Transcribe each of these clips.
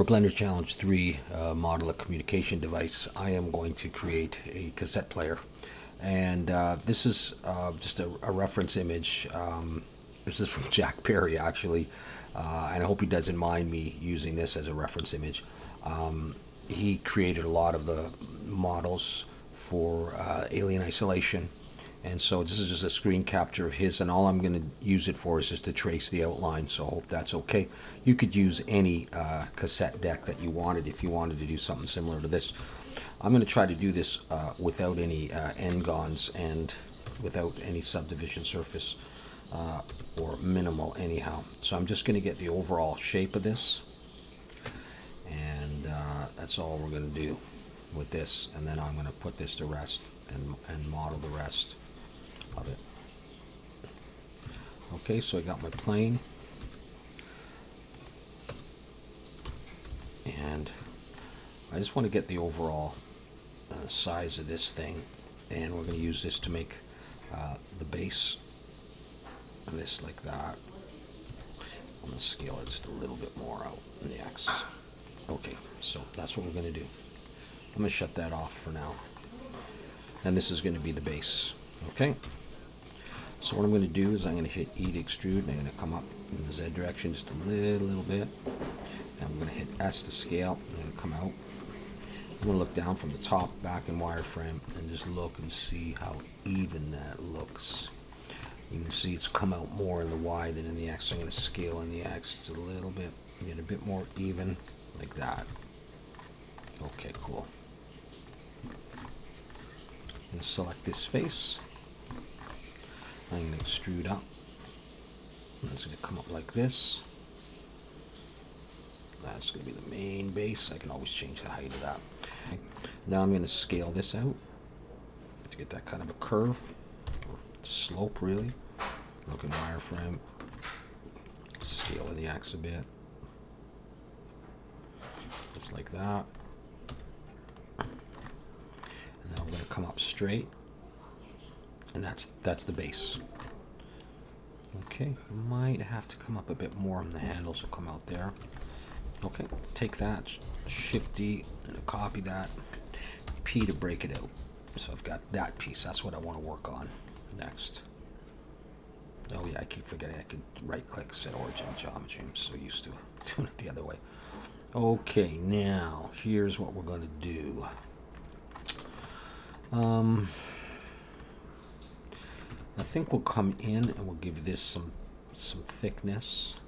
For Blender Challenge 3 uh, model a communication device, I am going to create a cassette player. And uh, this is uh, just a, a, reference image. Um, this is from Jack Perry, actually. Uh, and I hope he doesn't mind me using this as a reference image. Um, he created a lot of the models for uh, Alien Isolation and so this is just a screen capture of his and all I'm going to use it for is just to trace the outline so I hope that's okay. You could use any uh, cassette deck that you wanted if you wanted to do something similar to this. I'm going to try to do this uh, without any uh, n-gons and without any subdivision surface uh, or minimal anyhow. So I'm just going to get the overall shape of this and uh, that's all we're going to do with this. And then I'm going to put this to rest and, and model the rest of it. Okay, so I got my plane. And I just want to get the overall uh, size of this thing. And we're going to use this to make uh, the base. And this like that. I'm going to scale it just a little bit more out in the X. Okay, so that's what we're going to do. I'm going to shut that off for now. And this is going to be the base. Okay. So what I'm going to do is I'm going to hit E to extrude and I'm going to come up in the Z direction just a little, little bit. And I'm going to hit S to scale. I'm going to come out. I'm going to look down from the top back in wireframe and just look and see how even that looks. You can see it's come out more in the Y than in the X. So I'm going to scale in the X just a little bit, get a bit more even, like that. Okay, cool. And select this face. I'm going to extrude up. And it's going to come up like this. That's going to be the main base. I can always change the height of that. Okay. Now I'm going to scale this out to get that kind of a curve, slope really. Look in wireframe. Scale in the X a bit. Just like that. And now I'm going to come up straight and that's that's the base. Okay, might have to come up a bit more and the handles will come out there. Okay, take that, Shift D, and copy that, P to break it out. So I've got that piece, that's what I want to work on next. Oh yeah, I keep forgetting I can right click, set origin geometry. I'm so used to doing it the other way. Okay, now here's what we're going to do. Um, I think we'll come in and we'll give this some some thickness.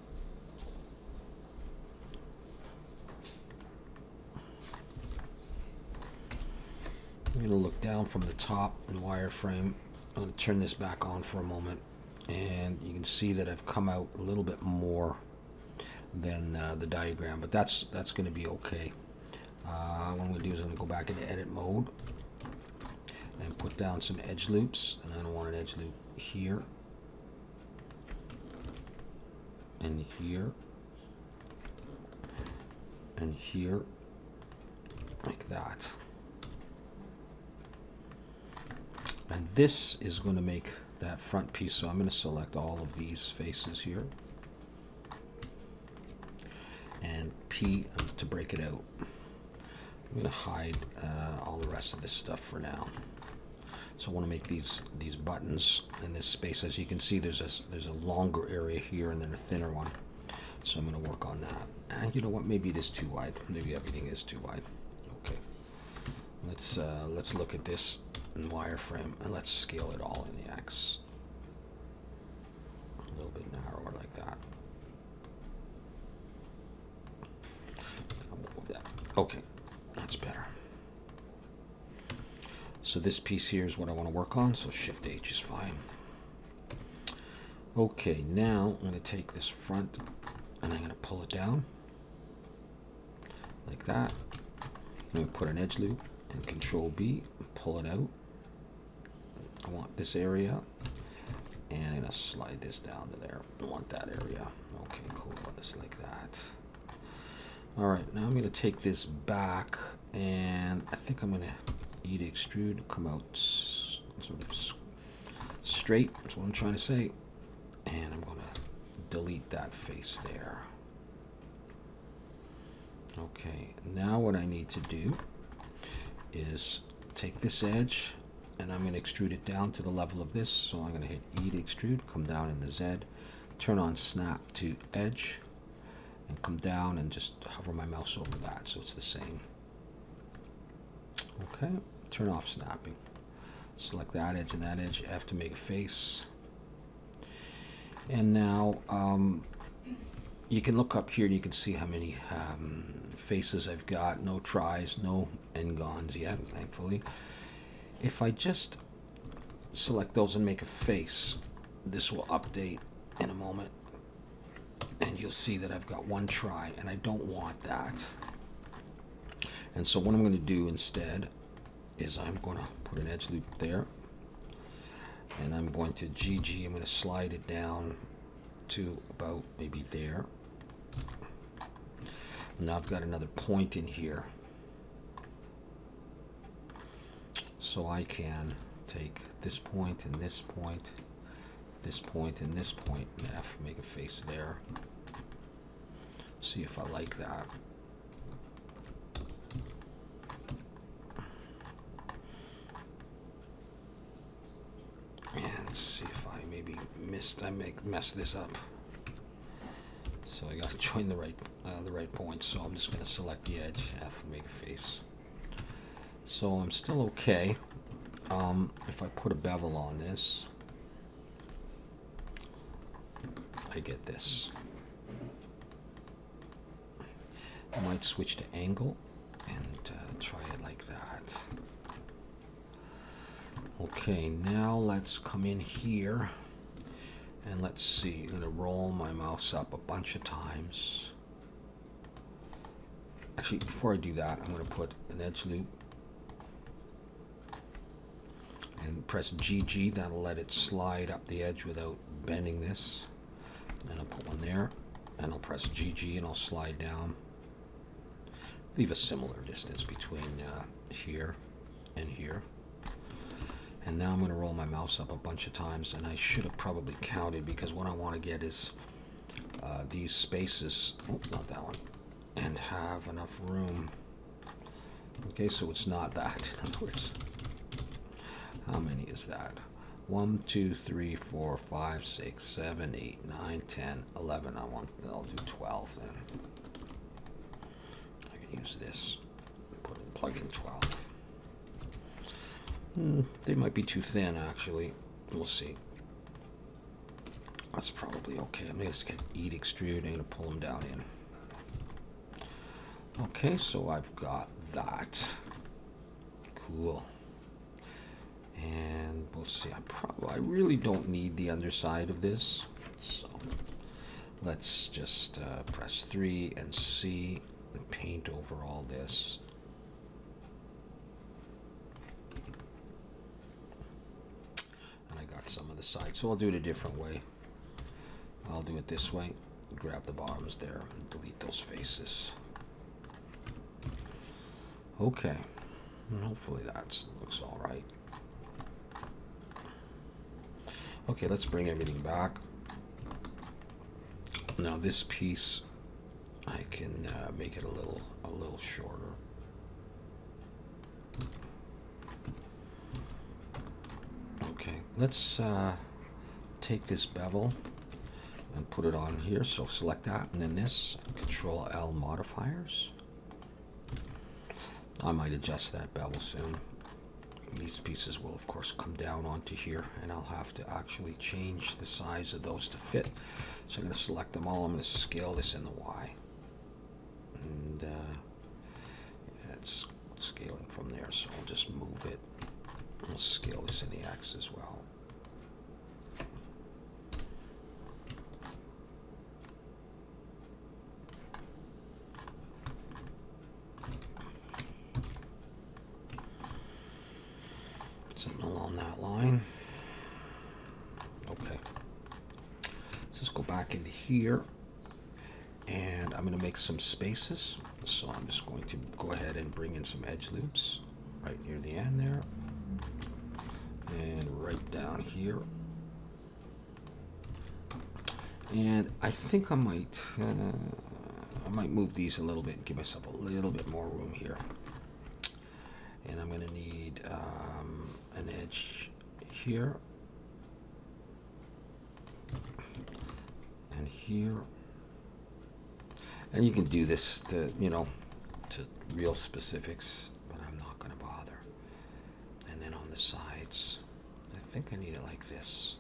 I'm going to look down from the top and wireframe. I'm going to turn this back on for a moment and you can see that I've come out a little bit more than uh, the diagram but that's that's going to be okay. Uh, what I'm going to do is I'm going to go back into edit mode and put down some edge loops and I don't want an edge loop here and here and here like that. And this is going to make that front piece so I'm going to select all of these faces here. And P to break it out. I'm going to hide uh, all the rest of this stuff for now so I want to make these these buttons in this space. As you can see, there's a there's a longer area here and then a thinner one. So I'm going to work on that. And you know what? Maybe it is too wide. Maybe everything is too wide. Okay. Let's uh, let's look at this in wireframe and let's scale it all in the X. A little bit narrower like that. Okay, that's better. So this piece here is what I want to work on, so Shift H is fine. Okay, now I'm going to take this front and I'm going to pull it down like that. I'm going to put an edge loop and Control B and pull it out. I want this area and I'm going to slide this down to there. I want that area. Okay, cool. Just like that. All right, now I'm going to take this back and I think I'm going to E to extrude, come out sort of straight. That's what I'm trying to say. And I'm going to delete that face there. Okay, now what I need to do is take this edge and I'm going to extrude it down to the level of this. So I'm going to hit E to extrude, come down in the Z, turn on snap to edge, and come down and just hover my mouse over that so it's the same. Okay, turn off snapping. Select that edge and that edge, F to make a face. And now um, you can look up here and you can see how many um, faces I've got. No tris, no n-gons yet, thankfully. If I just select those and make a face, this will update in a moment. And you'll see that I've got one tri, and I don't want that. And so what I'm going to do instead is I'm going to put an edge loop there. And I'm going to GG, I'm going to slide it down to about maybe there. Now I've got another point in here. So I can take this point and this point, this point and this point, and F, make a face there. See if I like that. And see if I maybe I make mess this up. So I got to join the right uh, the right point. So I'm just going to select the edge, F, make a face. So I'm still okay. Um, if I put a bevel on this, I get this. I might switch to angle and uh, try it like that. Okay, now let's come in here and let's see. I'm going to roll my mouse up a bunch of times. Actually, before I do that, I'm going to put an edge loop and press GG. That'll let it slide up the edge without bending this. And I'll put one there and I'll press GG and I'll slide down. Leave a similar distance between uh, here and here. And now I'm going to roll my mouse up a bunch of times, and I should have probably counted because what I want to get is uh, these spaces, oh, not that one, and have enough room. Okay, so it's not that, in other words. How many is that? 1, 2, 3, 4, 5, 6, 7, 8, 9, 10, 11. I want, I'll do 12 then. I can use this, put in, plug in 12. Hmm, they might be too thin, actually. We'll see. That's probably okay. I'm just going to eat extrude. To pull them down in. Okay, so I've got that. Cool. And we'll see. I probably, I really don't need the underside of this. So let's just uh, press 3 and and paint over all this. Some of the sides. So I'll do it a different way. I'll do it this way. Grab the bottoms there and delete those faces. Okay. hopefully that looks all right. Okay, let's bring everything back. Now this piece, I can uh, make it a little a little shorter. Let's uh, take this bevel and put it on here. So select that and then this, Control L modifiers. I might adjust that bevel soon. These pieces will of course come down onto here and I'll have to actually change the size of those to fit. So I'm going to select them all. I'm going to scale this in the Y. And uh, it's scaling from there. So I'll just move it. I'll scale this in the X as well. Some spaces. So I'm just going to go ahead and bring in some edge loops right near the end there and right down here. And I think I might, uh, I might move these a little bit give myself a little bit more room here. And I'm going to need um, an edge here and here. And you can do this to, you know, to real specifics, but I'm not going to bother. And then on the sides, I think I need it like this.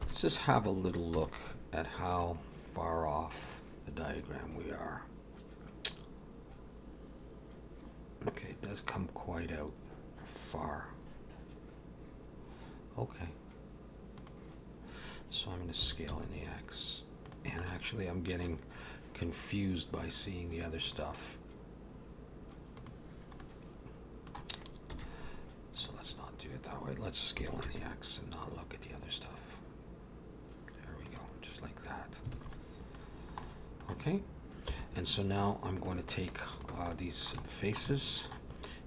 Let's just have a little look at how far off the diagram we are. Okay, it does come quite out far. Okay. So I'm going to scale in the X. And actually I'm getting confused by seeing the other stuff. So let's not do it that way. Let's scale in the X and not look at the other stuff. There we go, just like that. Okay, and so now I'm going to take uh, these faces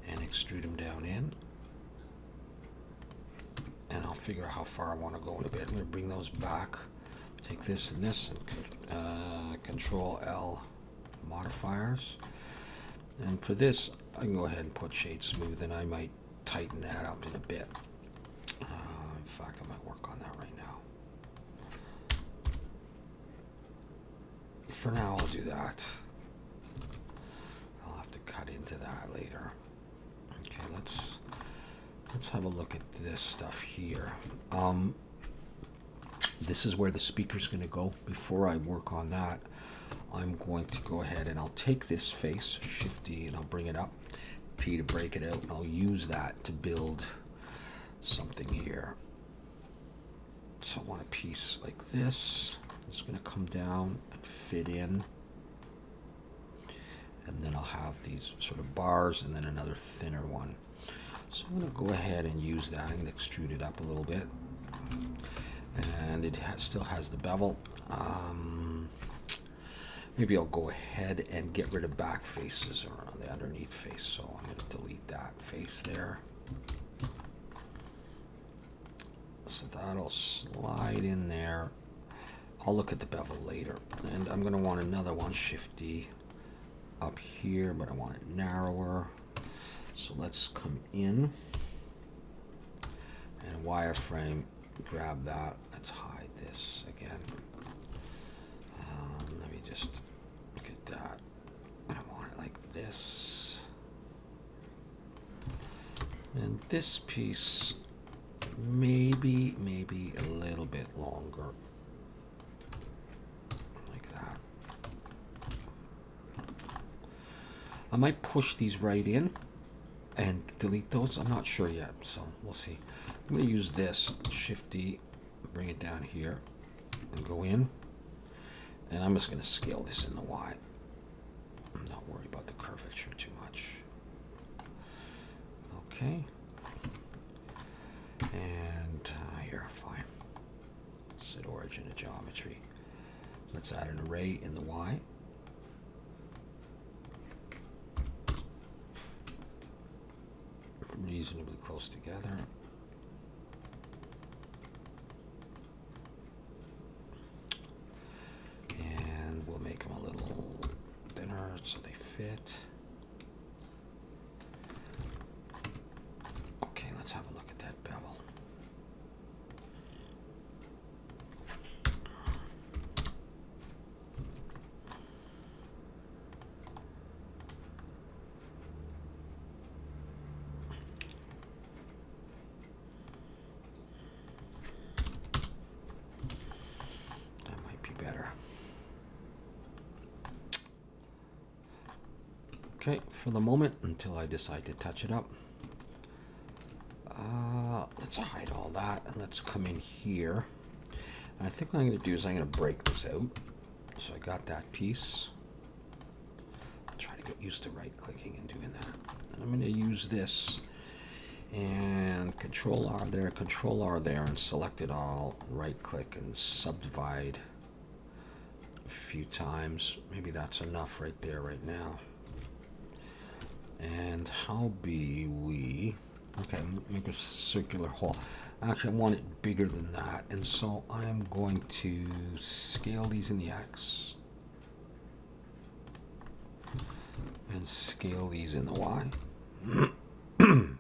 and extrude them down in. And I'll figure out how far I want to go in a bit. I'm going to bring those back. Take this and this and uh, Control L modifiers. And for this, I can go ahead and put shade smooth and I might tighten that up in a bit. Uh, in fact, I might work on that right now. For now, I'll do that. I'll have to cut into that later. Okay, let's let's have a look at this stuff here. Um, this is where the speaker is going to go. Before I work on that, I'm going to go ahead and I'll take this face, Shift D, and I'll bring it up. P to break it out, and I'll use that to build something here. So I want a piece like this. It's going to come down and fit in. And then I'll have these sort of bars and then another thinner one. So I'm going to go ahead and use that. I'm going to extrude it up a little bit. And it still has the bevel. Um, maybe I'll go ahead and get rid of back faces or the underneath face. So I'm going to delete that face there. So that'll slide in there. I'll look at the bevel later. And I'm going to want another one, Shift D, up here, but I want it narrower. So let's come in and wireframe, grab that. Let's hide this again. Um, let me just at that. I want it like this. And this piece, maybe, maybe a little bit longer. Like that. I might push these right in and delete those. I'm not sure yet, so we'll see. I'm going to use this, Shift D, bring it down here, and go in. And I'm just going to scale this in the Y. I'm not worried about the curvature too much. Okay. And uh, here, fine. Set origin to geometry. Let's add an array in the Y. Reasonably close together. And we'll make them a little thinner so they fit. Okay, let's have a look at that bevel. That might be better. Okay, for the moment, until I decide to touch it up. Uh, let's hide all that and let's come in here. And I think what I'm going to do is I'm going to break this out. So I got that piece. I'll try to get used to right clicking and doing that. And I'm going to use this and control R there, control R there, and select it all, right click and subdivide a few times. Maybe that's enough right there, right now. And how be we, okay, make a circular hole. Actually, I want it bigger than that, and so I am going to scale these in the X. and scale these in the Y. and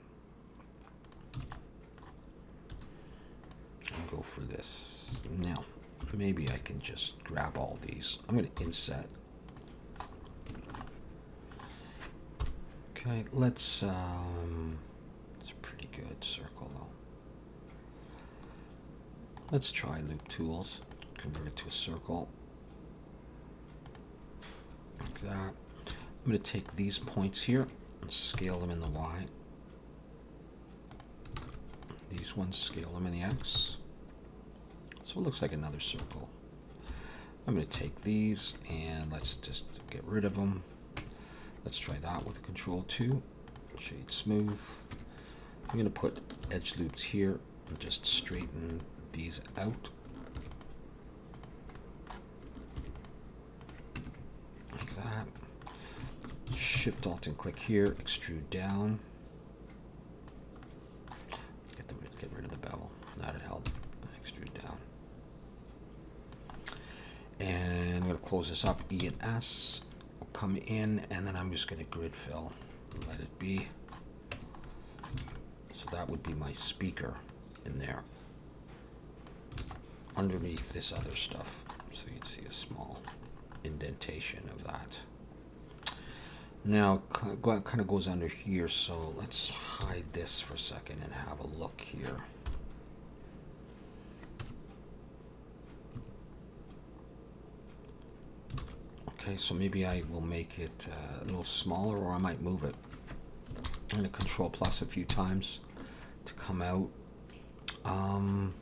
go for this. Now, maybe I can just grab all these. I'm going to inset. Okay, let's, um, it's a pretty good circle though. Let's try loop tools, convert it to a circle. Like that. I'm going to take these points here and scale them in the Y. These ones, scale them in the X. So it looks like another circle. I'm going to take these and let's just get rid of them. Let's try that with Control 2. Shade Smooth. I'm going to put edge loops here and just straighten these out. Like that. Shift Alt and click here, extrude down. Get, the, get rid of the bevel. That'd help. Extrude down. And I'm going to close this up, E and S. Come in, and then I'm just going to grid fill. Let it be. So that would be my speaker in there. Underneath this other stuff. So you'd see a small indentation of that. Now, kind of goes under here, so let's hide this for a second and have a look here. Okay, so maybe I will make it uh, a little smaller or I might move it. I'm going to control plus a few times to come out. Um,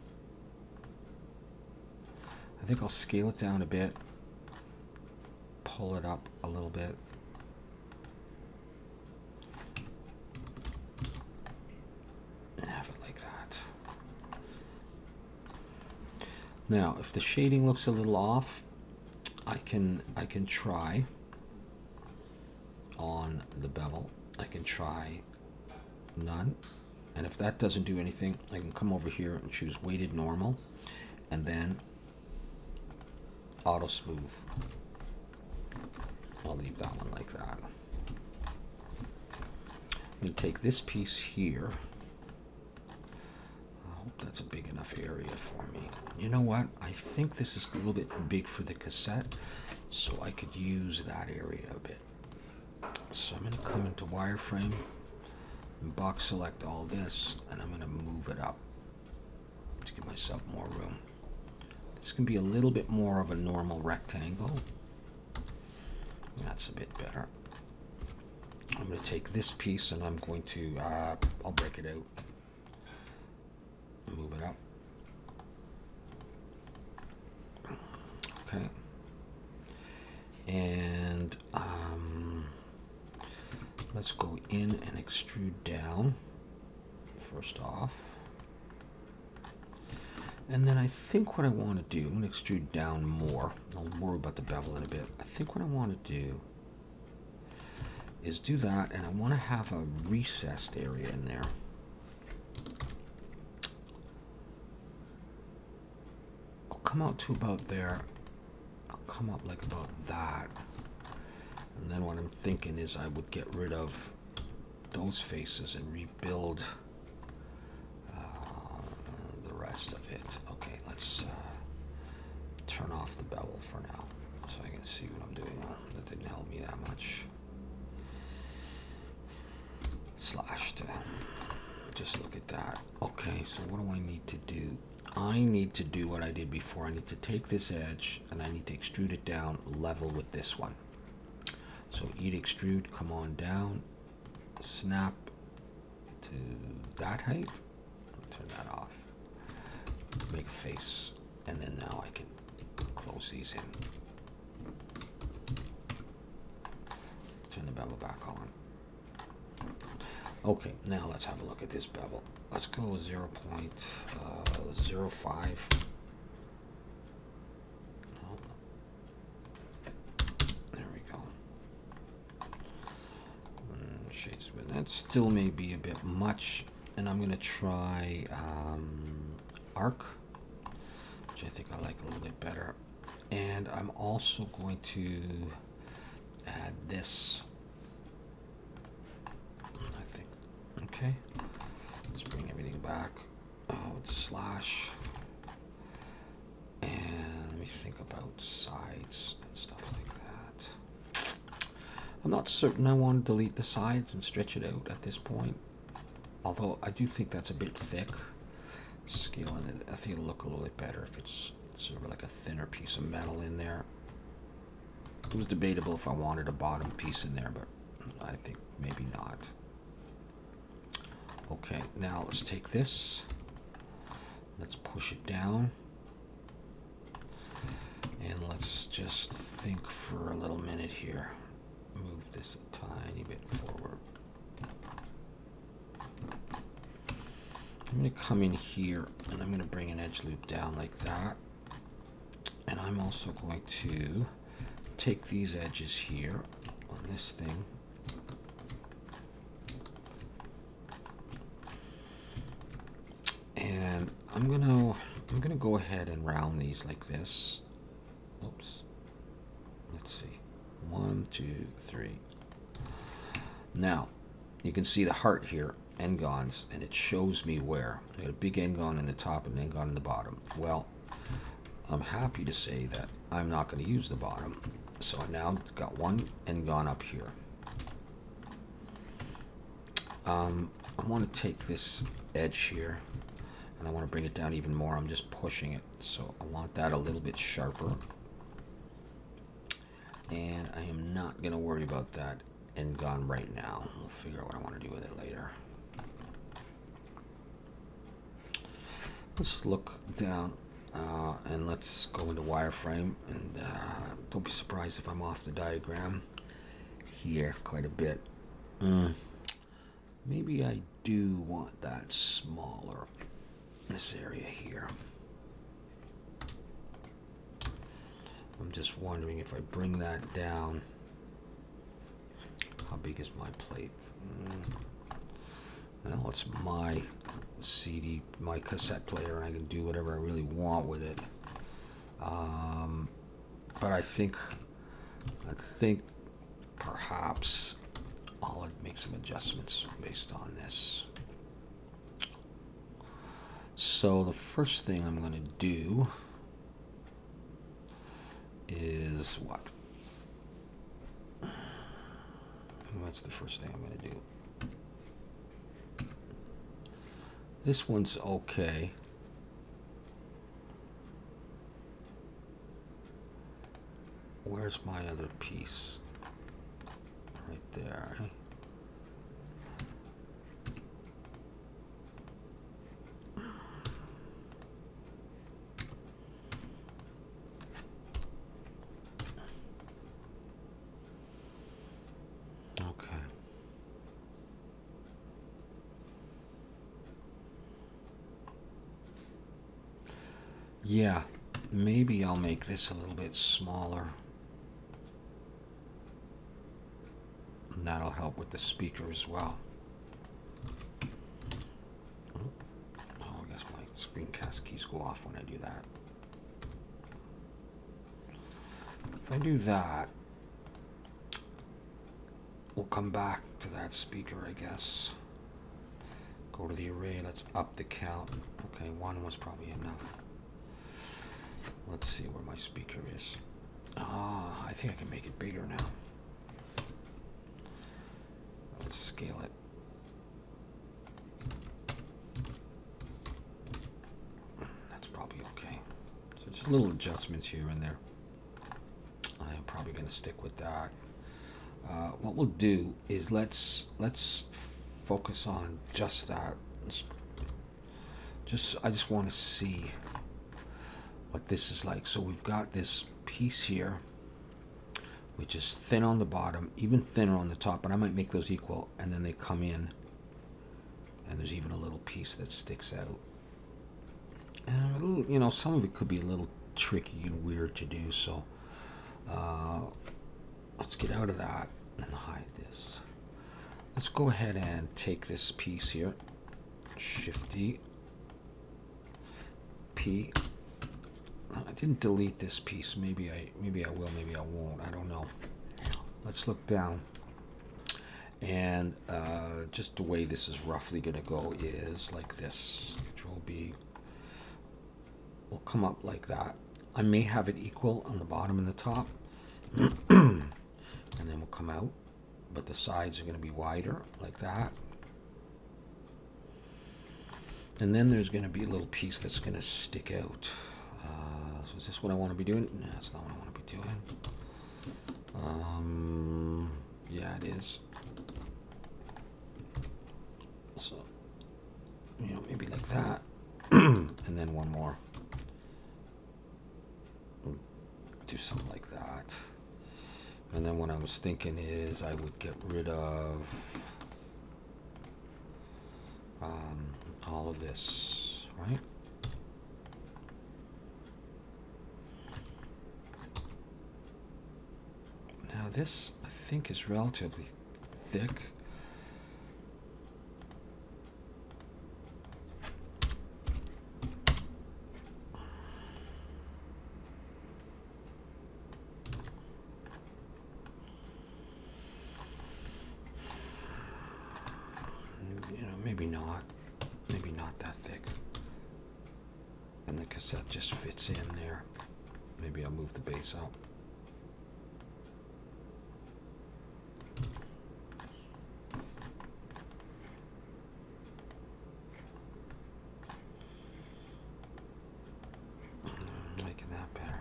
I think I'll scale it down a bit, pull it up a little bit. Have it like that. Now, if the shading looks a little off, I can I can try on the bevel. I can try none. And if that doesn't do anything, I can come over here and choose weighted normal and then auto smooth. I'll leave that one like that. Let me take this piece here. That's a big enough area for me. You know what? I think this is a little bit big for the cassette, so I could use that area a bit. So I'm going to come into wireframe and box select all this, and I'm going to move it up to give myself more room. This can be a little bit more of a normal rectangle. That's a bit better. I'm going to take this piece and I'm going to, uh, I'll break it out. Move it up. Okay. And um, let's go in and extrude down first off. And then I think what I want to do, I'm going to extrude down more. I'll worry about the bevel in a bit. I think what I want to do is do that, and I want to have a recessed area in there. I'll come out to about there. I'll come up like about that. And then what I'm thinking is I would get rid of those faces and rebuild uh, the rest of it. Okay, let's uh, turn off the bevel for now so I can see what I'm doing. That didn't help me that much. Slash to just look at that. Okay, so what do I need to do? I need to do what I did before. I need to take this edge and I need to extrude it down level with this one. So E to extrude, come on down, snap to that height, turn that off make a face, and then now I can close these in. Turn the bevel back on. Okay, now let's have a look at this bevel. Let's go 0 0.05. Uh, there we go. Mm, shades, but that still may be a bit much. And I'm going to try um, arc, which I think I like a little bit better. And I'm also going to add this Okay. Let's bring everything back. Oh, it's a slash. And let me think about sides and stuff like that. I'm not certain I want to delete the sides and stretch it out at this point. Although I do think that's a bit thick. Scaling it, I think it'll look a little bit better if it's sort of like a thinner piece of metal in there. It was debatable if I wanted a bottom piece in there, but I think maybe not. Okay, now let's take this. Let's push it down. And let's just think for a little minute here. Move this a tiny bit forward. I'm going to come in here and I'm going to bring an edge loop down like that. And I'm also going to take these edges here on this thing. And I'm to I'm to go ahead and round these like this. Oops. Let's see. One, two, three. Now, you can see the heart here n-gons and it shows me where. I got a big n-gon in the top and an n-gon in the bottom. Well, I'm happy to say that I'm not going to use the bottom. So I now got one n-gon up here. Um, I want to take this edge here and I want to bring it down even more. I'm just pushing it. So I want that a little bit sharper. And I am not going to worry about that n-gon right now. We'll figure out what I want to do with it later. let's look down uh, and let's go into wireframe and uh, don't be surprised if I'm off the diagram here quite a bit. Mm. Maybe I do want that smaller, this area here. I'm just wondering if I bring that down, how big is my plate? Mm. Well, it's my CD, my cassette player, and I can do whatever I really want with it. Um, but I think, I think perhaps I'll make some adjustments based on this. So the first thing I'm going to do is what? What's the first thing I'm going to do? This one's okay. Where's my other piece? Right there. Yeah, maybe I'll make this a little bit smaller. And that'll help with the speaker as well. Oh, I guess my screencast keys go off when I do that. If I do that, we'll come back to that speaker, I guess. Go to the array, let's up the count. Okay, one was probably enough. Let's see where my speaker is. Ah, I think I can make it bigger now. Let's scale it. That's probably okay. So just little adjustments here and there. I'm probably going to stick with that. Uh, what we'll do is let's let's focus on just that. Let's just I just want to see what this is like. So we've got this piece here, which is thin on the bottom, even thinner on the top, but I might make those equal, and then they come in, and there's even a little piece that sticks out. And little, you know, some of it could be a little tricky and weird to do, so uh, let's get out of that and hide this. Let's go ahead and take this piece here, Shift D, P, I didn't delete this piece. Maybe I maybe I will, maybe I won't. I don't know. Let's look down. And uh, just the way this is roughly going to go is like this. Control B will come up like that. I may have it equal on the bottom and the top. and then we'll come out. But the sides are going to be wider like that. And then there's going to be a little piece that's going to stick out. So is this what I want to be doing? No, that's not what I want to be doing. Um, yeah, it is. So, you know, maybe like that. and then one more. Do something like that. And then what I was thinking is I would get rid of um, all of this, right? Now this, I think, is relatively thick. You know, maybe not. Maybe not that thick. And the cassette just fits in there. Maybe I'll move the base up. Mm, Making that better.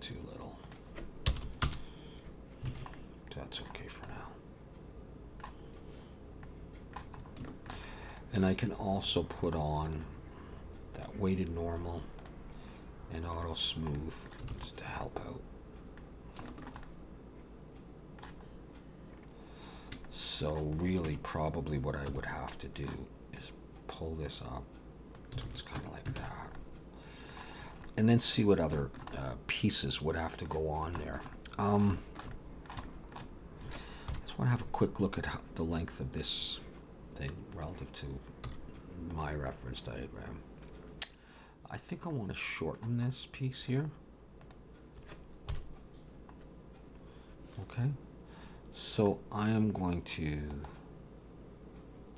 Too little. That's okay for now. And I can also put on that weighted normal and auto smooth just to help out. So really probably what I would have to do is pull this up. So it's kind of like that. And then see what other uh, pieces would have to go on there. Um, just want to have a quick look at how, the length of this thing relative to my reference diagram. I think I want to shorten this piece here. Okay, so I am going to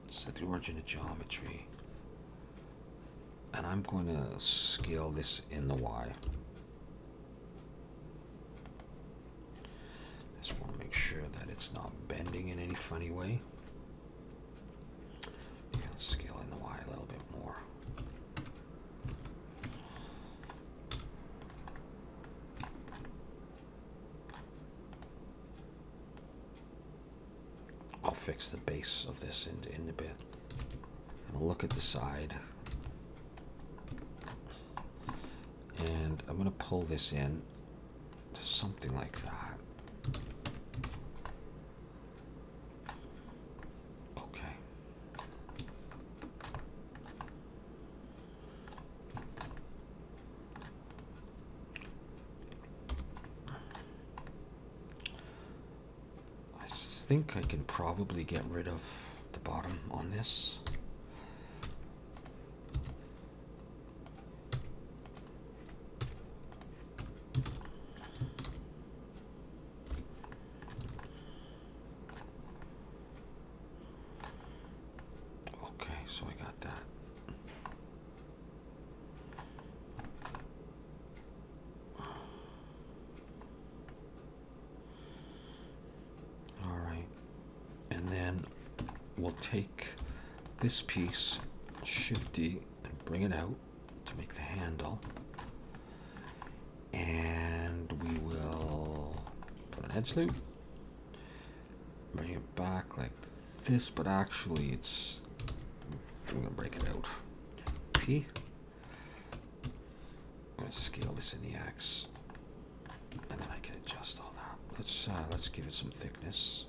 set the origin of geometry and I'm going to scale this in the Y. Just want to make sure that it's not bending in any funny way. Scale in the Y a little bit more. I'll fix the base of this in, in a bit. And I'll look at the side. And I'm going to pull this in to something like that. Okay. I think I can probably get rid of the bottom on this. Okay, so I got that. All right. And then we'll take this piece, Shift D, and bring it out to make the handle. And we will put an edge loop, bring it back like this, but actually it's, I'm gonna break it out. P. I'm gonna scale this in the X, and then I can adjust all that. Let's uh, let's give it some thickness.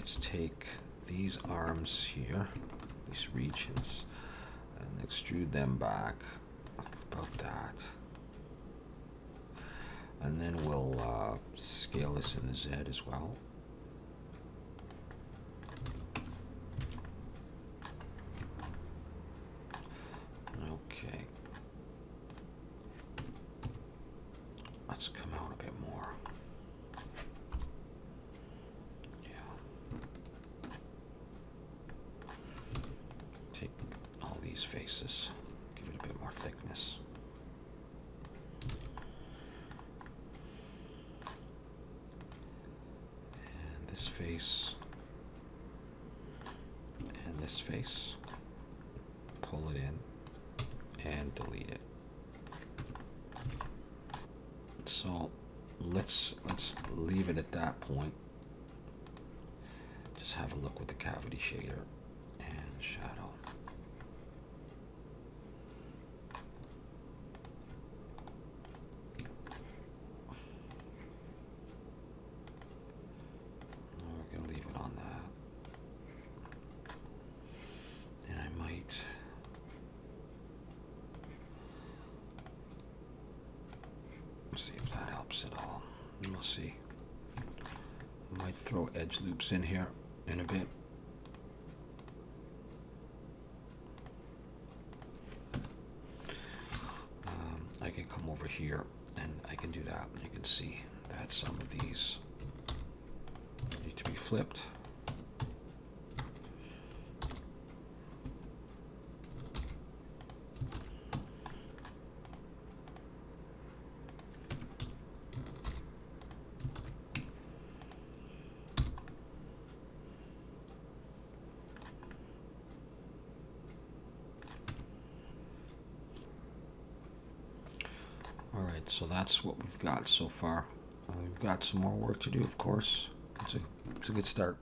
let's take these arms here, these regions, and extrude them back. About that. And then we'll uh, scale this in the Z as well. Okay. Let's come out a bit more. Faces. Give it a bit more thickness. And this face. And this face. Pull it in and delete it. So let's let's leave it at that point. Just have a look with the cavity shader and shadow. We're gonna leave it on that. And I might see helps at all. We'll see. I might throw edge loops in here in a bit. Um, I can come over here and I can do that. You can see that some of these need to be flipped. All right, so that's what we've got so far. Uh, we've got some more work to do, of course. It's a, it's a good start.